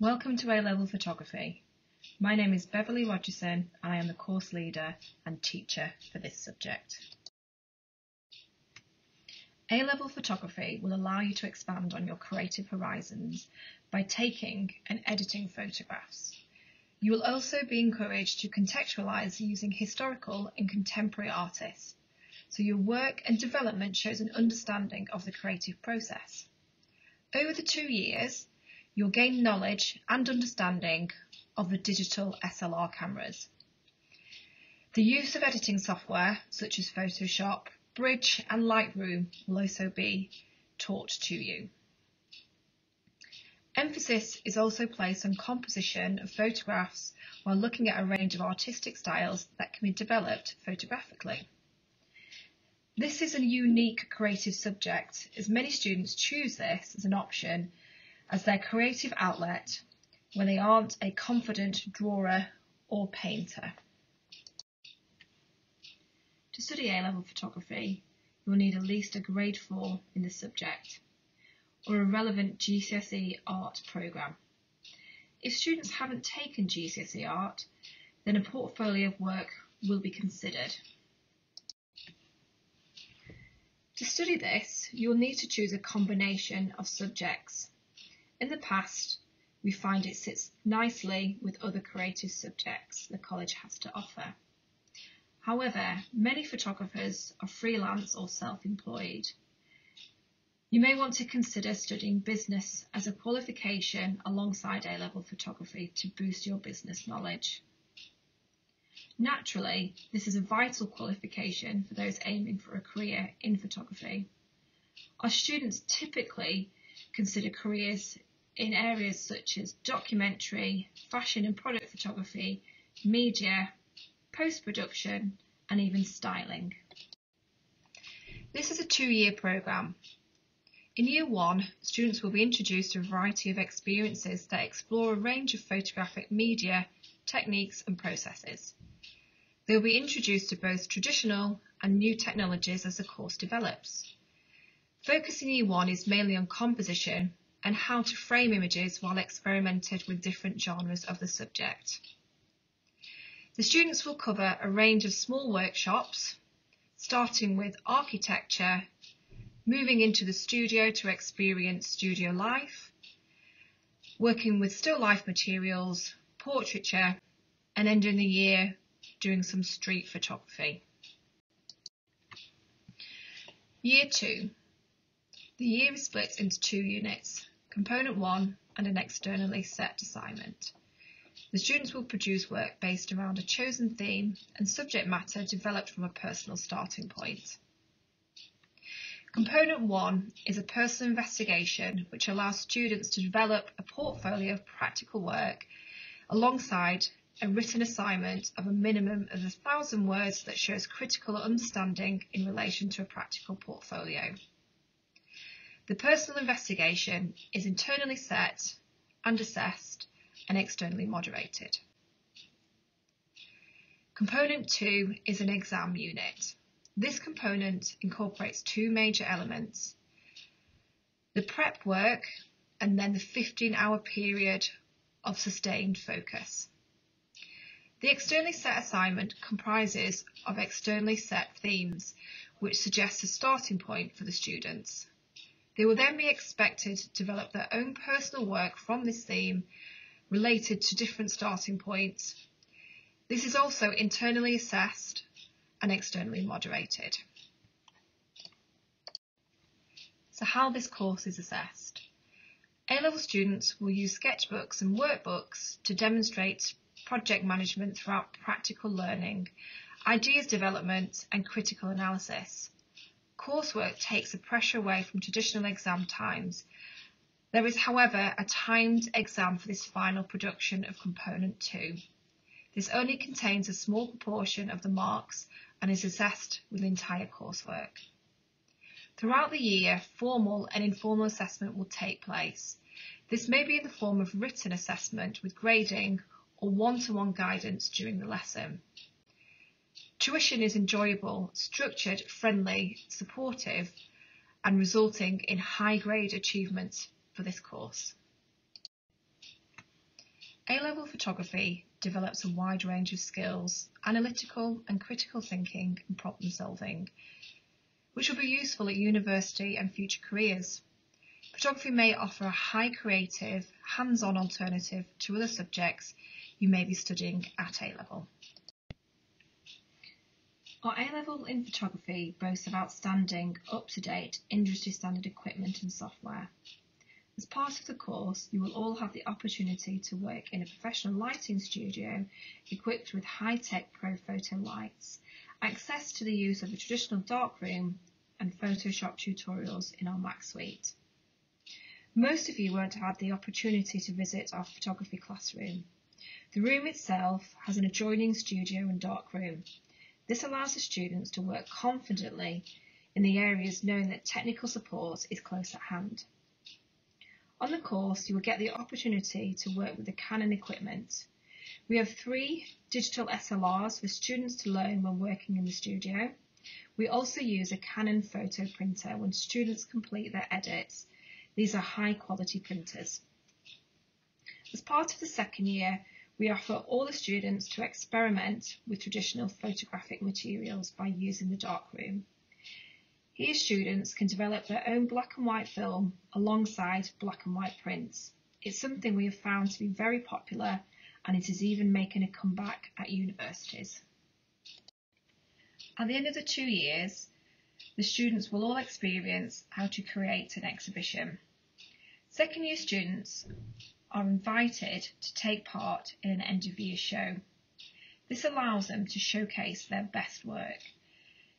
Welcome to A-Level Photography. My name is Beverly Rogerson and I am the course leader and teacher for this subject. A-Level Photography will allow you to expand on your creative horizons by taking and editing photographs. You will also be encouraged to contextualise using historical and contemporary artists, so your work and development shows an understanding of the creative process. Over the two years, you'll gain knowledge and understanding of the digital SLR cameras. The use of editing software such as Photoshop, Bridge and Lightroom will also be taught to you. Emphasis is also placed on composition of photographs while looking at a range of artistic styles that can be developed photographically. This is a unique creative subject as many students choose this as an option as their creative outlet when they aren't a confident drawer or painter. To study A-level photography, you will need at least a grade 4 in the subject or a relevant GCSE art programme. If students haven't taken GCSE art, then a portfolio of work will be considered. To study this, you will need to choose a combination of subjects. In the past, we find it sits nicely with other creative subjects the college has to offer. However, many photographers are freelance or self-employed. You may want to consider studying business as a qualification alongside A-level photography to boost your business knowledge. Naturally, this is a vital qualification for those aiming for a career in photography. Our students typically consider careers in areas such as documentary, fashion and product photography, media, post-production and even styling. This is a two-year programme. In year one, students will be introduced to a variety of experiences that explore a range of photographic media, techniques and processes. They will be introduced to both traditional and new technologies as the course develops. Focus in Year 1 is mainly on composition and how to frame images while experimented with different genres of the subject. The students will cover a range of small workshops, starting with architecture, moving into the studio to experience studio life, working with still life materials, portraiture, and ending the year doing some street photography. Year 2. The year is split into two units, Component 1 and an externally set assignment. The students will produce work based around a chosen theme and subject matter developed from a personal starting point. Component 1 is a personal investigation which allows students to develop a portfolio of practical work alongside a written assignment of a minimum of a thousand words that shows critical understanding in relation to a practical portfolio. The personal investigation is internally set and assessed and externally moderated. Component 2 is an exam unit. This component incorporates two major elements, the prep work and then the 15 hour period of sustained focus. The externally set assignment comprises of externally set themes, which suggest a starting point for the students. They will then be expected to develop their own personal work from this theme related to different starting points. This is also internally assessed and externally moderated. So how this course is assessed. A-level students will use sketchbooks and workbooks to demonstrate project management throughout practical learning, ideas development and critical analysis. Coursework takes the pressure away from traditional exam times. There is, however, a timed exam for this final production of Component 2. This only contains a small proportion of the marks and is assessed with entire coursework. Throughout the year, formal and informal assessment will take place. This may be in the form of written assessment with grading or one-to-one guidance during the lesson. Tuition is enjoyable, structured, friendly, supportive, and resulting in high grade achievements for this course. A-level photography develops a wide range of skills, analytical and critical thinking and problem solving, which will be useful at university and future careers. Photography may offer a high creative, hands-on alternative to other subjects you may be studying at A-level. Our A-level in photography boasts of outstanding, up-to-date, industry standard equipment and software. As part of the course, you will all have the opportunity to work in a professional lighting studio equipped with high-tech Profoto lights, access to the use of a traditional darkroom and Photoshop tutorials in our Mac suite. Most of you won't have the opportunity to visit our photography classroom. The room itself has an adjoining studio and darkroom. This allows the students to work confidently in the areas knowing that technical support is close at hand. On the course, you will get the opportunity to work with the Canon equipment. We have three digital SLRs for students to learn when working in the studio. We also use a Canon photo printer when students complete their edits. These are high quality printers. As part of the second year, we offer all the students to experiment with traditional photographic materials by using the darkroom. Here students can develop their own black and white film alongside black and white prints. It's something we have found to be very popular and it is even making a comeback at universities. At the end of the two years, the students will all experience how to create an exhibition. Second year students are invited to take part in an end of year show. This allows them to showcase their best work,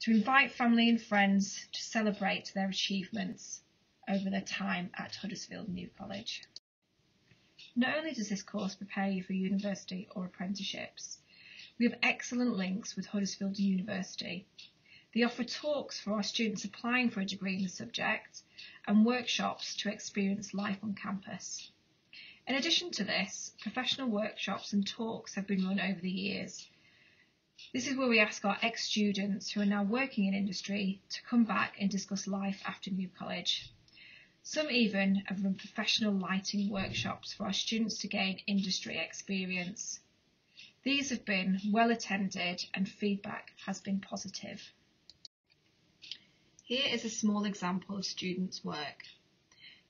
to invite family and friends to celebrate their achievements over their time at Huddersfield New College. Not only does this course prepare you for university or apprenticeships, we have excellent links with Huddersfield University. They offer talks for our students applying for a degree in the subject and workshops to experience life on campus. In addition to this, professional workshops and talks have been run over the years. This is where we ask our ex-students who are now working in industry to come back and discuss life after New College. Some even have run professional lighting workshops for our students to gain industry experience. These have been well attended and feedback has been positive. Here is a small example of students' work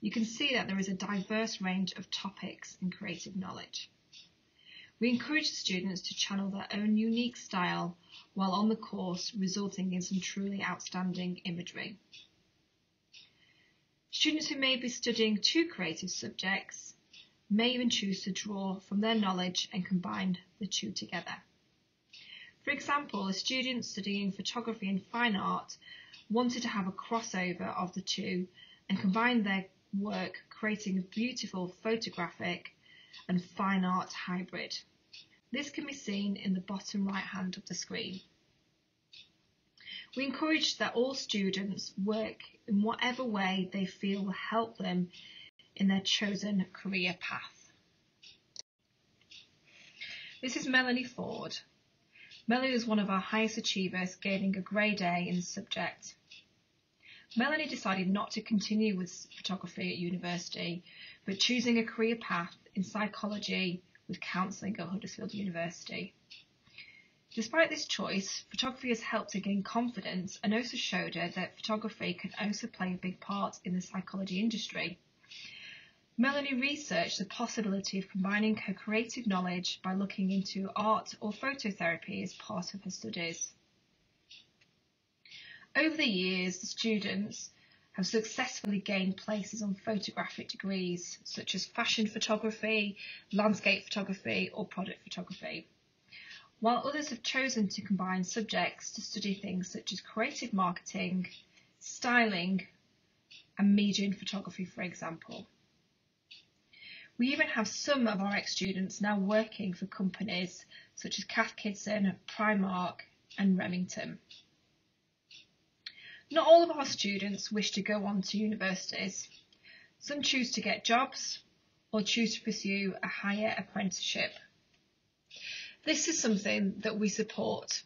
you can see that there is a diverse range of topics in creative knowledge. We encourage students to channel their own unique style while on the course, resulting in some truly outstanding imagery. Students who may be studying two creative subjects may even choose to draw from their knowledge and combine the two together. For example, a student studying photography and fine art wanted to have a crossover of the two and combine their work creating a beautiful photographic and fine art hybrid. This can be seen in the bottom right hand of the screen. We encourage that all students work in whatever way they feel will help them in their chosen career path. This is Melanie Ford. Melanie is one of our highest achievers, gaining a grade A in the subject. Melanie decided not to continue with photography at university, but choosing a career path in psychology with counselling at Huddersfield University. Despite this choice, photography has helped her gain confidence and also showed her that photography can also play a big part in the psychology industry. Melanie researched the possibility of combining her creative knowledge by looking into art or phototherapy as part of her studies. Over the years, the students have successfully gained places on photographic degrees such as fashion photography, landscape photography or product photography, while others have chosen to combine subjects to study things such as creative marketing, styling and media and photography for example. We even have some of our ex-students now working for companies such as Cath Kidston, Primark and Remington. Not all of our students wish to go on to universities. Some choose to get jobs or choose to pursue a higher apprenticeship. This is something that we support.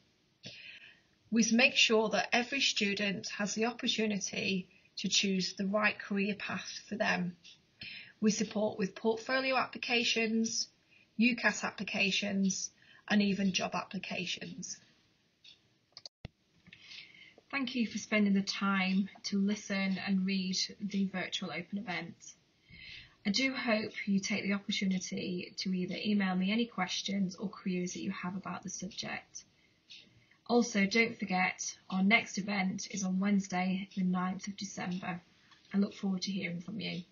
We make sure that every student has the opportunity to choose the right career path for them. We support with portfolio applications, UCAS applications and even job applications. Thank you for spending the time to listen and read the virtual open event. I do hope you take the opportunity to either email me any questions or queries that you have about the subject. Also, don't forget our next event is on Wednesday, the 9th of December. I look forward to hearing from you.